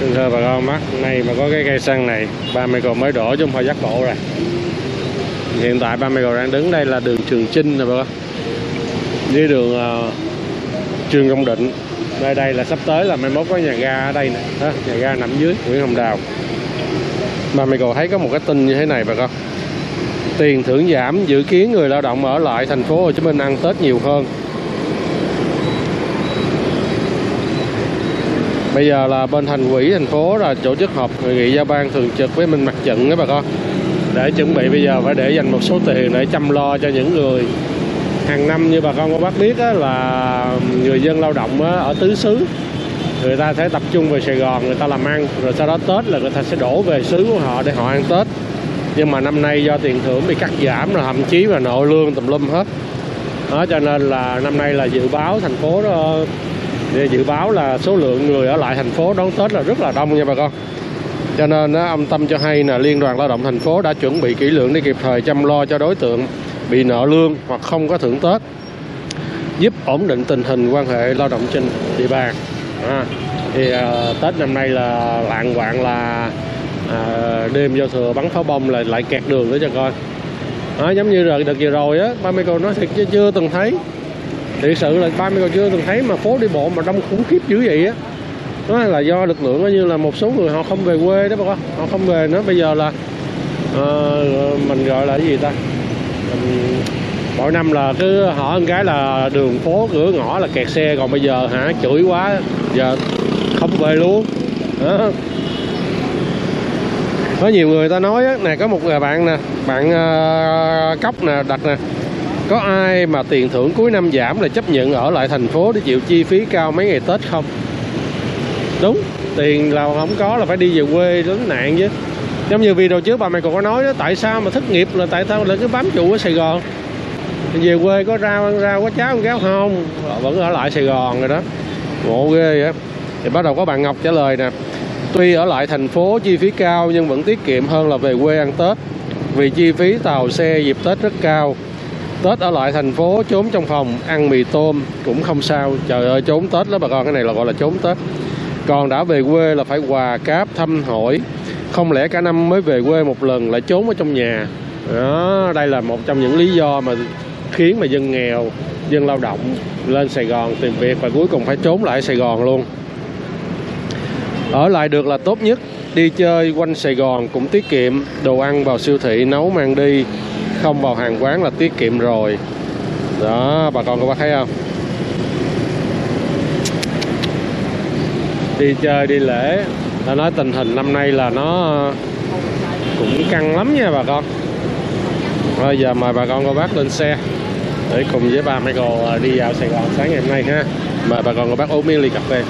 Xin thưa bà con mắt nay mà có cái cây xăng này ba cầu mới đổ chứ không phải giác bộ rồi. Hiện tại ba cầu đang đứng đây là đường Trường Chinh nè bà con. Với đường uh, trường Công Định. Đây đây là sắp tới là mai mốt có nhà ga ở đây nè. Đó, nhà ga nằm dưới Nguyễn Hồng Đào. Mà mày cầu thấy có một cái tin như thế này bà con. Tiền thưởng giảm dự kiến người lao động ở lại thành phố Hồ Chí Minh ăn Tết nhiều hơn. Bây giờ là bên thành quỹ thành phố là tổ chức họp hội nghị giao ban thường trực với mình mặt trận đó bà con. Để chuẩn bị bây giờ phải để dành một số tiền để chăm lo cho những người hàng năm như bà con có bác biết là người dân lao động ở tứ xứ. Người ta sẽ tập trung về Sài Gòn, người ta làm ăn, rồi sau đó Tết là người ta sẽ đổ về xứ của họ để họ ăn Tết. Nhưng mà năm nay do tiền thưởng bị cắt giảm rồi, thậm chí là nợ lương tùm lum hết. Đó, cho nên là năm nay là dự báo thành phố đó dự báo là số lượng người ở lại thành phố đón Tết là rất là đông nha bà con. Cho nên ông Tâm cho hay là Liên đoàn Lao động thành phố đã chuẩn bị kỹ lưỡng để kịp thời chăm lo cho đối tượng bị nợ lương hoặc không có thưởng Tết giúp ổn định tình hình quan hệ lao động trên địa bàn. À, thì à, Tết năm nay là lạng quạng là à, đêm giao thừa bắn pháo bông là lại kẹt đường nữa cho coi. À, giống như rồi đợt vừa rồi á ba mươi cô nói thiệt chứ chưa từng thấy thực sự là ba mươi trưa từng thấy mà phố đi bộ mà đông khủng khiếp dữ vậy á. Đó là do lực lượng như là một số người họ không về quê đó bà con họ không về nữa. Bây giờ là uh, mình gọi là cái gì ta? Mình, mỗi năm là cứ hỏi một cái là đường phố cửa ngõ là kẹt xe. Còn bây giờ hả chửi quá giờ không về luôn. Đó. có nhiều người ta nói á, nè có một người bạn nè bạn uh, cốc nè đặt nè có ai mà tiền thưởng cuối năm giảm là chấp nhận ở lại thành phố để chịu chi phí cao mấy ngày tết không? Đúng, tiền là không có là phải đi về quê lánh nạn chứ. Giống như video trước bà mày còn có nói đó, tại sao mà thất nghiệp là tại sao lại cứ bám trụ ở sài gòn? Về quê có rau ăn rau có cháo ăn cháo không? Vẫn ở lại sài gòn rồi đó. Ngộ ghê vậy. Thì bắt đầu có bạn ngọc trả lời nè. Tuy ở lại thành phố chi phí cao nhưng vẫn tiết kiệm hơn là về quê ăn tết, vì chi phí tàu xe dịp tết rất cao. Tết ở lại thành phố trốn trong phòng, ăn mì tôm cũng không sao. Trời ơi, trốn Tết đó bà con, cái này là gọi là trốn Tết. Còn đã về quê là phải quà cáp thăm hỏi. Không lẽ cả năm mới về quê một lần lại trốn ở trong nhà? Đó, đây là một trong những lý do mà khiến mà dân nghèo, dân lao động lên Sài Gòn tìm việc và cuối cùng phải trốn lại Sài Gòn luôn. Ở lại được là tốt nhất. Đi chơi quanh Sài Gòn cũng tiết kiệm, đồ ăn vào siêu thị nấu mang đi không vào hàng quán là tiết kiệm rồi. Đó, bà con các bác thấy không? Đi chơi, đi lễ. Ta nói tình hình năm nay là nó cũng căng lắm nha bà con. Bây giờ mời bà con cô bác lên xe để cùng với ba Michael à, đi vào Sài Gòn sáng ngày hôm nay ha. Mời bà con cô bác uống miếng ly cà phê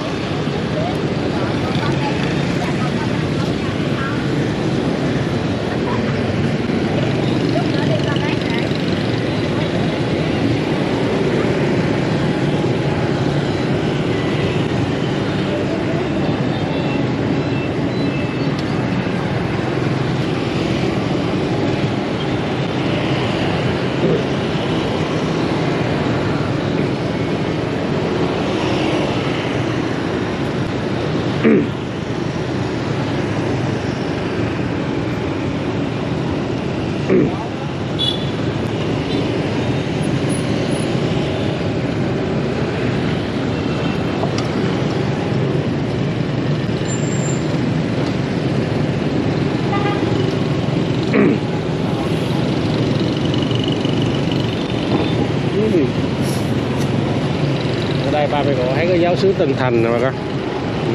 ở đây ba mươi cổ thấy có giáo sứ Tân Thành nè bà con.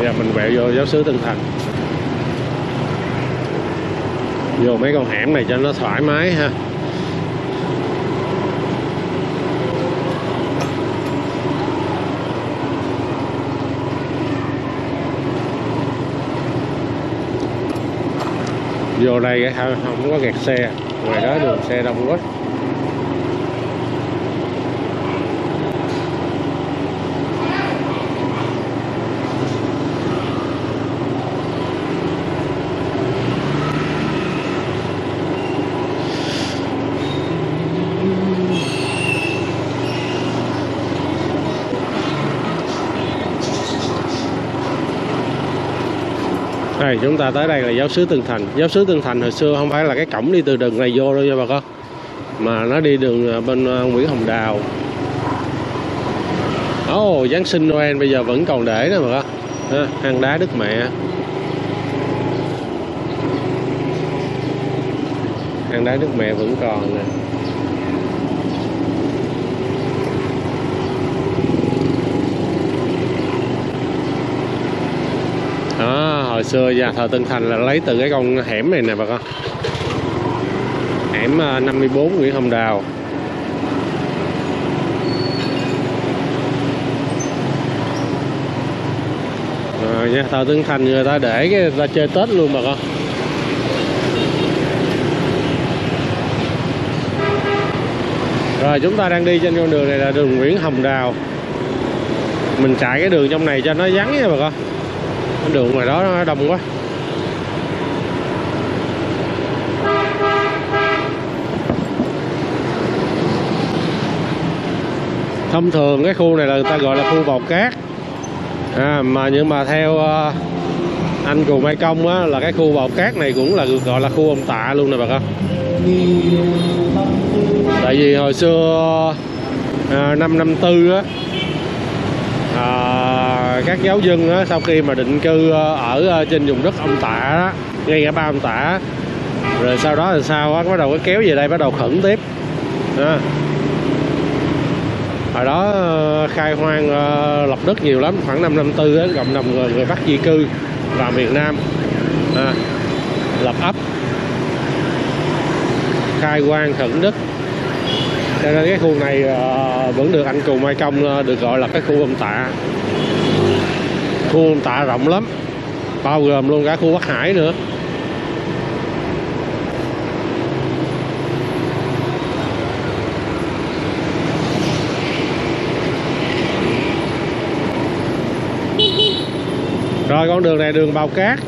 Giờ mình quẹo vô giáo sứ Tân Thành. Vô mấy con hẻm này cho nó thoải mái ha. Vô đây không, không có kẹt xe. Ngoài đó đường xe đông quá. Đây chúng ta tới đây là giáo sứ Tân Thành. Giáo sứ Tân Thành hồi xưa không phải là cái cổng đi từ đường này vô đâu nha bà con mà nó đi đường à, bên à, Nguyễn Hồng Đào. Ồ, oh, Giáng sinh Noel bây giờ vẫn còn để nè bà con. Hang đá Đức Mẹ. Hang đá Đức Mẹ vẫn còn nè đó hồi xưa nhà thờ Tân Thành là lấy từ cái con hẻm này nè bà con. Hẻm à, 54 Nguyễn Hồng Đào. À, nha thờ Tân Thành người ta để cái ra chơi Tết luôn bà con. Rồi chúng ta đang đi trên con đường này là đường Nguyễn Hồng Đào. Mình chạy cái đường trong này cho nó vắng nha bà con đường ngoài đó nó đông quá. Thông thường cái khu này là người ta gọi là khu bào cát. À, mà nhưng mà theo uh, anh cù mai công á là cái khu bào cát này cũng là gọi là khu ông tạ luôn nè bà con. Tại vì hồi xưa à, năm năm tư á à, các giáo dân á, sau khi mà định cư ờ, ở ờ, trên vùng đất ông tạ đó ngay ngã ba ông tạ rồi sau đó là sao á bắt đầu có kéo về đây bắt đầu khẩn tiếp. À, hồi đó ờ, khai hoang lập đất nhiều lắm khoảng năm năm tư cộng đồng người, người Bắc di cư vào miền Nam. À, lập ấp. Khai quang khẩn đất. Cho nên cái khu này vẫn được anh Cù Mai Công được gọi là cái khu ông tạ khu tạ rộng lắm. Bao gồm luôn cả khu Bắc Hải nữa. Rồi, con đường này đường bào cát.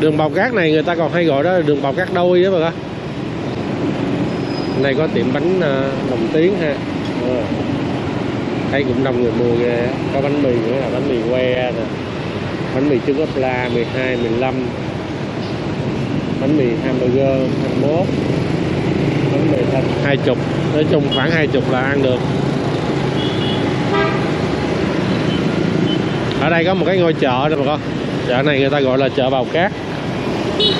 Đường bào cát này người ta còn hay gọi đó là đường bào cát đôi đó bà con. Này có tiệm bánh à, đồng tiến ha. Ừ. thấy cũng đông người mua ghê. Có bánh mì nữa là bánh mì que nè bánh mì trứng ốp la 12 15 bánh mì hamburger 21 bánh mì thịt hai chục. Nói chung khoảng hai chục là ăn được. Ở đây có một cái ngôi chợ đó bà con. Chợ này người ta gọi là chợ bào cát. Hee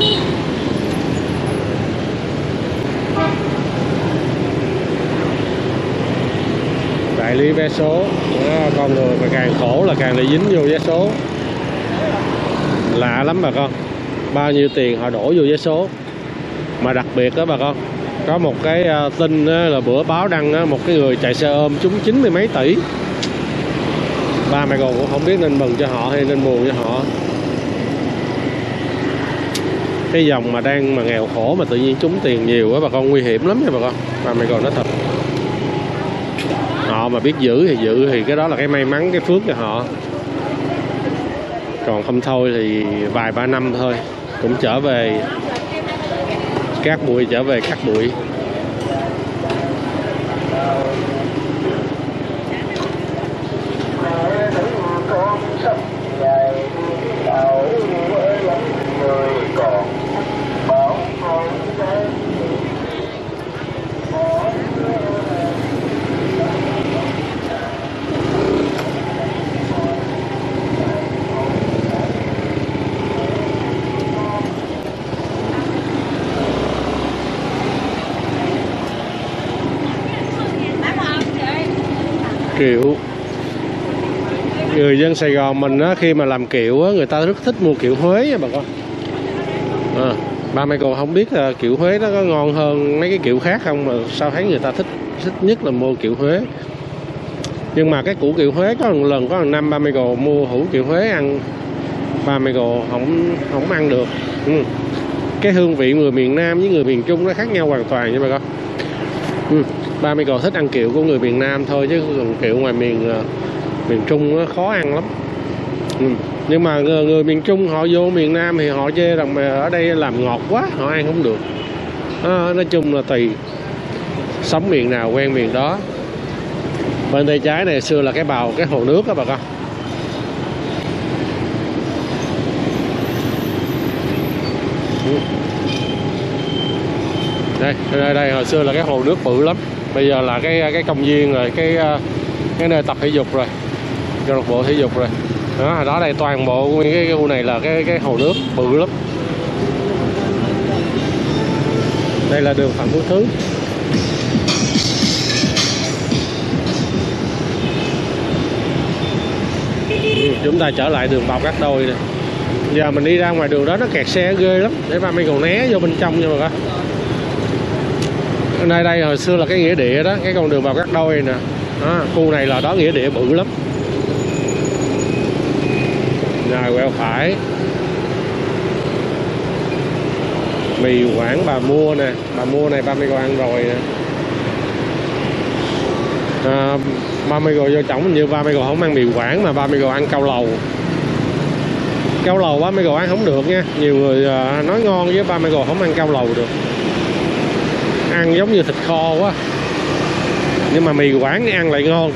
hee đại lý vé số. Con người mà càng khổ là càng lại dính vô vé số. Lạ lắm bà con. Bao nhiêu tiền họ đổ vô vé số. Mà đặc biệt đó bà con, có một cái à, tin là bữa báo đăng một cái người chạy xe ôm trúng chín mươi mấy tỷ. Ba mẹ con cũng không biết nên mừng cho họ hay nên buồn cho họ. Cái dòng mà đang mà nghèo khổ mà tự nhiên trúng tiền nhiều á bà con, nguy hiểm lắm nha bà con. Ba mẹ con nói thật họ mà biết giữ thì giữ, thì cái đó là cái may mắn, cái phước cho họ. Còn không thôi thì vài ba năm thôi, cũng trở về các bụi, trở về các bụi kiệu người dân Sài Gòn mình á, khi mà làm kiệu á, người ta rất thích mua kiệu Huế nha bà con. À, ba mẹ còn không biết là kiệu Huế nó có ngon hơn mấy cái kiệu khác không mà sao thấy người ta thích thích nhất là mua kiệu Huế. Nhưng mà cái củ kiệu Huế có một lần có một năm ba mẹ còn mua hủ kiệu Huế ăn ba mẹ còn không không ăn được. Ừ. cái hương vị người miền Nam với người miền Trung nó khác nhau hoàn toàn nha bà con. Ừ ba mươi còn thích ăn kiệu của người miền Nam thôi chứ còn kiệu ngoài miền ờ, miền Trung nó khó ăn lắm. Ừ. nhưng mà người, người miền Trung họ vô miền Nam thì họ chê rằng mà ở đây làm ngọt quá họ ăn không được. À, nói chung là tùy sống miền nào quen miền đó. Bên tay trái này xưa là cái bào cái hồ nước đó bà con. Ừ. Đây đây đây hồi xưa là cái hồ nước bự lắm. Bây giờ là cái cái công viên rồi cái ờ, cái nơi tập thể dục rồi câu lạc bộ thể dục rồi. Đó đó đây toàn bộ nguyên cái khu này là cái cái hồ nước bự lắm. Đây là đường phạm phú thứ. Ừ, chúng ta trở lại đường bọc các đôi nè. Giờ mình đi ra ngoài đường đó nó kẹt xe ghê lắm. Để ba mình còn né vô bên trong nha bà con nơi đây hồi xưa là cái nghĩa địa đó cái con đường vào các đôi nè. Đó, khu này là đó nghĩa địa bự lắm rồi quẹo phải. Mì quảng bà mua nè bà mua này ba mươi con ăn rồi nè. À, ba mươi vô chổng như ba mươi gò không ăn mì quảng mà ba mươi gò ăn cao lầu. Cao lầu ba mươi gò ăn không được nha. Nhiều người à, nói ngon với ba mươi gò không ăn cao lầu được. Ăn giống như thịt kho quá. Nhưng mà mì quảng ăn lại ngon.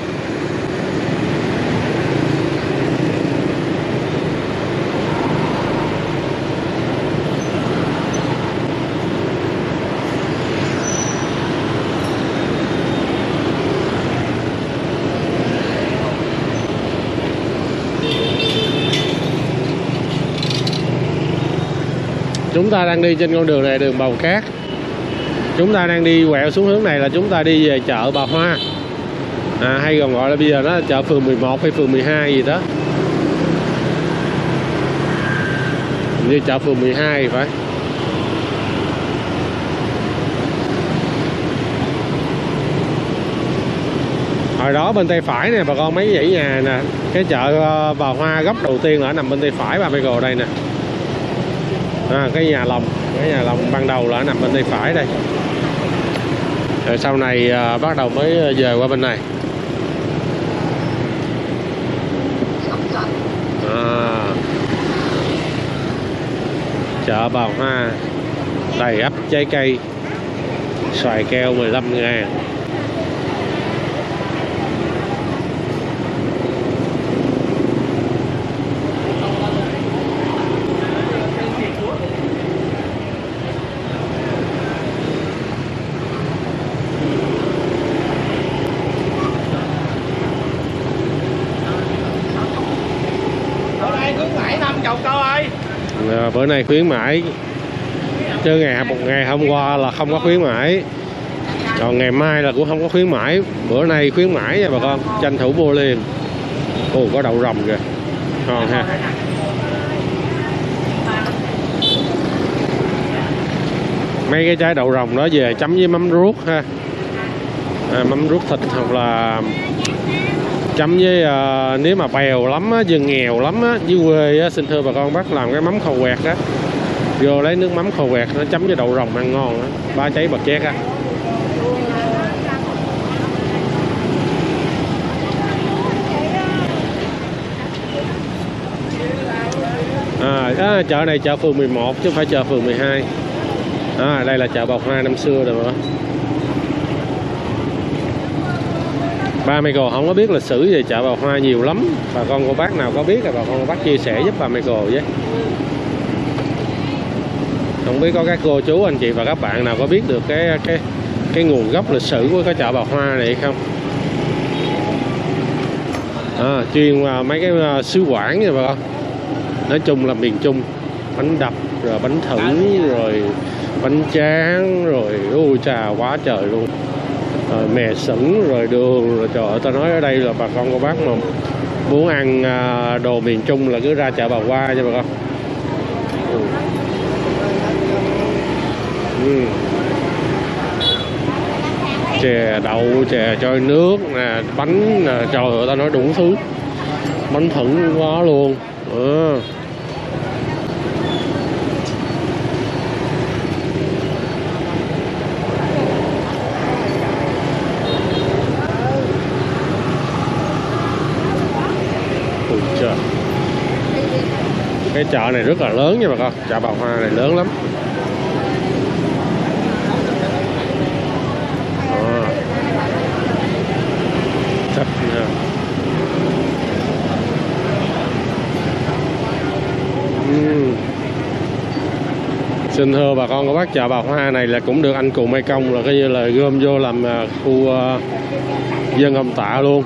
Chúng ta đang đi trên con đường này đường bầu cát. Chúng ta đang đi quẹo xuống hướng này là chúng ta đi về chợ bà hoa. À, hay còn gọi là bây giờ nó là chợ phường 11 hay phường 12 gì đó. Như chợ phường 12 phải. Hồi đó bên tay phải nè bà con mấy dãy nhà nè. Cái chợ ờ, bà hoa góc đầu tiên là nằm bên tay phải bà Michael đây nè. À, cái nhà lòng cái nhà lòng ban đầu là nằm bên tay phải đây. Rồi sau này à, bắt đầu mới ờ, về qua bên này. À, chợ bà hoa đầy ắp trái cây xoài keo 15 ngàn. Bữa nay khuyến mãi. Chứ ngày một ngày hôm qua là không có khuyến mãi. Còn ngày mai là cũng không có khuyến mãi. Bữa nay khuyến mãi nha bà con. Tranh thủ mua liền. Ồ có đậu rồng kìa. Ngon ha. Mấy cái trái đậu rồng đó về chấm với mắm ruốc ha. À, mắm ruốc thịt hoặc là chấm với à, nếu mà bèo lắm á, dân nghèo lắm á, dưới quê á, xin thưa bà con bác làm cái mắm khô quẹt đó vô lấy nước mắm khô quẹt nó chấm với đậu rồng ăn ngon á ba cháy bật chét á. À, à, chợ này chợ phường 11 chứ không phải chợ phường 12 à, đây là chợ bọc hoa năm xưa rồi mà ba Michael không có biết lịch sử về chợ Bà Hoa nhiều lắm. Bà con cô bác nào có biết thì bà con cô bác chia sẻ giúp bà Michael với. Không biết có các cô chú anh chị và các bạn nào có biết được cái cái cái nguồn gốc lịch sử của cái chợ Bà Hoa này không? À, chuyên à, mấy cái à, sứ quản nha bà con. Nói chung là miền Trung bánh đập rồi bánh thử rồi bánh tráng rồi ôi trà quá trời luôn rồi mè sửng rồi đường rồi trời ơi ta nói ở đây là bà con cô bác mà muốn ăn à, đồ miền Trung là cứ ra chợ bà qua nha bà con ừ. ừ. Chè đậu, chè trôi nước, nè, bánh, nè, trời ơi ta nói đủ thứ bánh thửng quá luôn ừ. cái chợ này rất là lớn nha bà con. Chợ bà hoa này lớn lắm. Ờ. Ờ. Ừ. Xin thưa bà con các bác chợ bà hoa này là cũng được anh cụ mê công là coi như là gom vô làm ờ, khu uh, dân ông tạ luôn.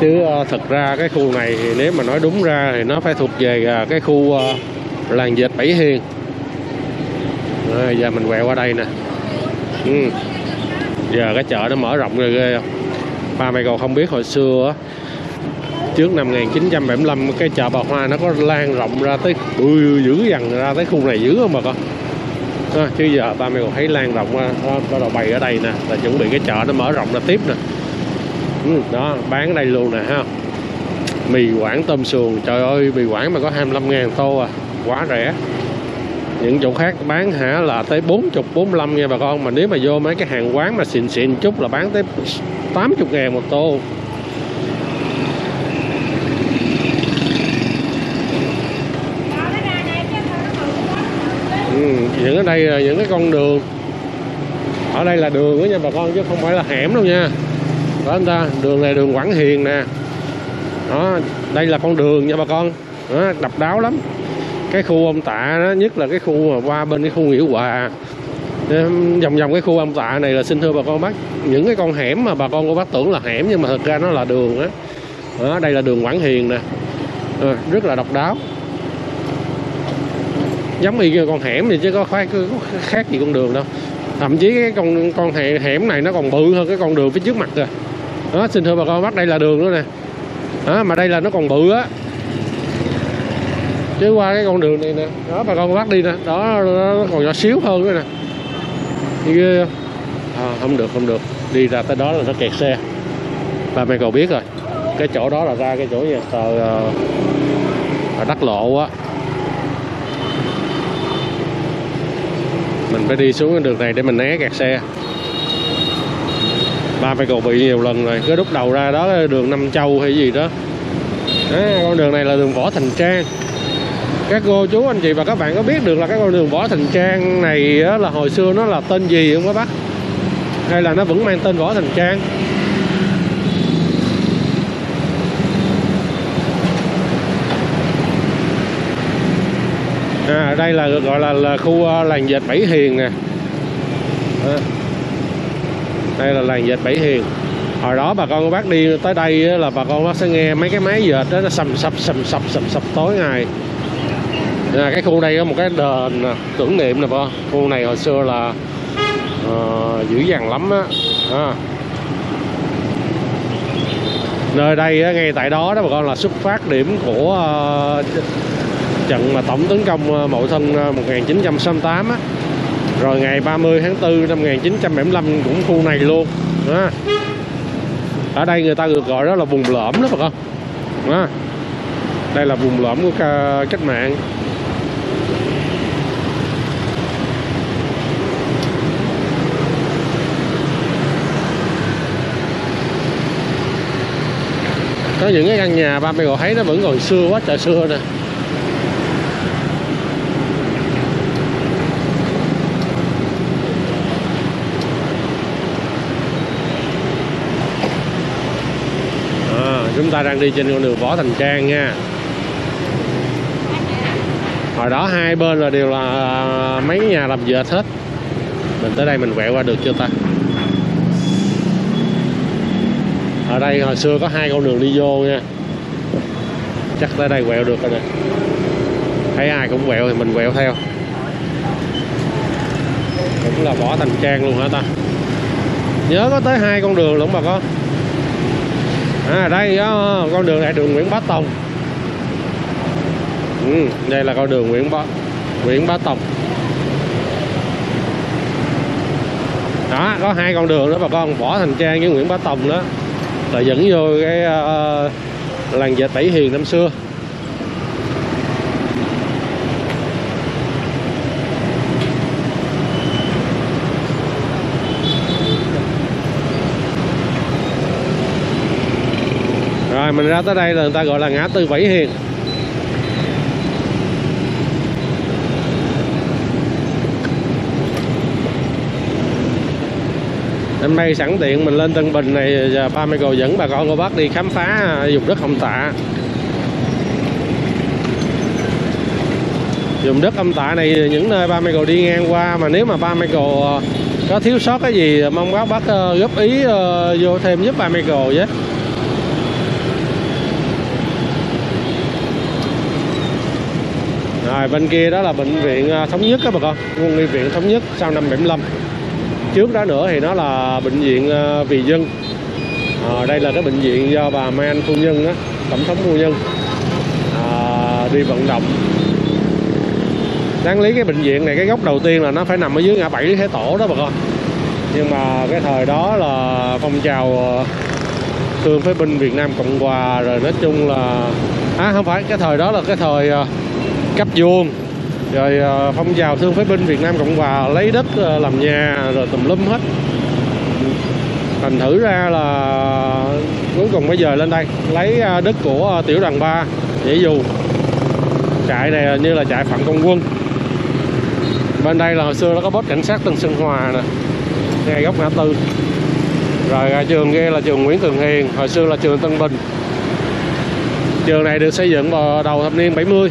Chứ ờ, thật ra cái khu này thì nếu mà nói đúng ra thì nó phải thuộc về à, cái khu ờ, làng dệt Bảy Hiền. Rồi giờ mình quẹo qua đây nè. Ừ. giờ cái chợ nó mở rộng rồi ghê không? Ba mày còn không biết hồi xưa trước năm 1975 cái chợ bà Hoa nó có lan rộng ra tới ui dữ dằn ra tới khu này dữ không mà con? À, chứ giờ ba mày còn thấy lan rộng ra bắt đầu bày ở đây nè là chuẩn bị cái chợ nó mở rộng ra tiếp nè đỉnh đó bán ở đây luôn nè ha. Mì quảng tôm sườn trời ơi mì quảng mà có 25 ngàn tô à quá rẻ. Những chỗ khác bán hả là tới 40 45 nha bà con mà nếu mà vô mấy cái hàng quán mà xịn xịn chút là bán tới 80 ngàn một tô. Ừ, những ở đây là những cái con đường. Ở đây là đường đó nha bà con chứ không phải là hẻm đâu nha đó anh ta. Đường này đường Quảng Hiền nè. Đó đây là con đường nha bà con. Đó, độc đáo lắm. Cái khu ông tạ đó nhất là cái khu mà qua bên cái khu nghĩa hòa. Vòng vòng cái khu ông tạ này là xin thưa bà con bác những cái con hẻm mà bà con cô bác tưởng là hẻm nhưng mà thực ra nó là đường á. Đó. đây là đường Quảng Hiền nè. À, rất là độc đáo. Giống như con hẻm thì chứ có khác, có khác gì con đường đâu. Thậm chí cái con con hẻm này nó còn bự hơn cái con đường phía trước mặt rồi đó xin thưa bà con bác đây là đường nữa nè. Đó, mà đây là nó còn bự á. Chứ qua cái con đường này nè. Đó bà con bắt đi nè. Đó nó còn nhỏ xíu hơn nữa nè. Đi ghê không? À, không được không được. Đi ra tới đó là nó kẹt xe. Ba mẹ cậu biết rồi. Cái chỗ đó là ra cái chỗ nhà tờ uh, ờ, đắc lộ á. Mình phải đi xuống cái đường này để mình né kẹt xe ba phải cầu bị nhiều lần rồi. Cứ đúc đầu ra đó đường năm Châu hay gì đó. À, con đường này là đường Võ Thành Trang. Các cô chú anh chị và các bạn có biết được là cái con đường Võ Thành Trang này là hồi xưa nó là tên gì không các bác? Hay là nó vẫn mang tên Võ Thành Trang? À, đây là gọi là, là khu à, làng dệt Bảy Hiền nè. À, đây là làng dệt Bảy Hiền. Hồi đó bà con bác đi tới đây là bà con bác sẽ nghe mấy cái máy dệt đó nó sầm sập sầm sập sầm sập tối ngày. Là cái khu đây có một cái đền tưởng niệm nè bà. Khu này hồi xưa là uh, dữ dằn lắm á. À. nơi đây á, ngay tại đó đó bà con là xuất phát điểm của uh, trận mà tổng tấn công ờ, Mậu Thân 1968 á rồi ngày 30 tháng 4 năm 1975 cũng khu này luôn đó. ở đây người ta được gọi đó là vùng lõm đó phải không? đó. đây là vùng lõm của cách mạng có những cái căn nhà ba mẹ gọi thấy nó vẫn còn xưa quá, trời xưa nè à, chúng ta đang đi trên con đường võ thành trang nha. Hồi đó hai bên là đều là à, mấy nhà làm dệt hết. Mình tới đây mình quẹo qua được chưa ta? Ở đây hồi xưa có hai con đường đi vô nha. Chắc tới đây quẹo được rồi nè. Thấy ai cũng quẹo thì mình quẹo theo. Cũng là võ thành trang luôn hả ta? Nhớ có tới hai con đường luôn bà con à đây đó, con đường này đường Nguyễn Bá Tòng, ừ, đây là con đường Nguyễn Bá Nguyễn Bá Tòng. Đó có hai con đường đó bà con võ thành trang với Nguyễn Bá Tòng đó. Là dẫn vô cái uh, làng dệt Tẩy Hiền năm xưa. rồi, mình ra tới đây là người ta gọi là ngã tư vĩ Hiền. Hôm nay sẵn tiện, mình lên Tân Bình này và ba Michael dẫn bà con cô bác đi khám phá vùng đất Hồng Tạ. Vùng đất Hồng Tạ này, những nơi ba Michael đi ngang qua, mà nếu mà ba Michael ờ, có thiếu sót cái gì, mong các bác ờ, góp ý ờ, vô thêm giúp ba Michael với. Rồi bên kia đó là bệnh viện à, thống nhất các bà con. Quân y viện thống nhất sau năm 75 trước đó nữa thì nó là bệnh viện à, vì dân. À, đây là cái bệnh viện do bà Mai Anh phu nhân đó tổng thống phu nhân à, đi vận động. Đáng lý cái bệnh viện này cái góc đầu tiên là nó phải nằm ở dưới ngã bảy thế Tổ đó bà con. Nhưng mà cái thời đó là phong trào à, thương phế binh Việt Nam Cộng Hòa rồi nói chung là à không phải cái thời đó là cái thời cấp vuông. Rồi ờ, phong trào thương phế binh Việt Nam Cộng Hòa lấy đất ờ, làm nhà rồi tùm lum hết. Thành thử ra là cuối cùng bây giờ lên đây, lấy ờ, đất của tiểu đoàn 3 để dù. Trại này như là trại phạm công quân. Bên đây là hồi xưa nó có post cảnh sát Tân Sơn Hòa nè, ngay góc ngã tư. Rồi à, trường kia là trường Nguyễn Tường Hiền, hồi xưa là trường Tân Bình. Trường này được xây dựng vào đầu thập niên 70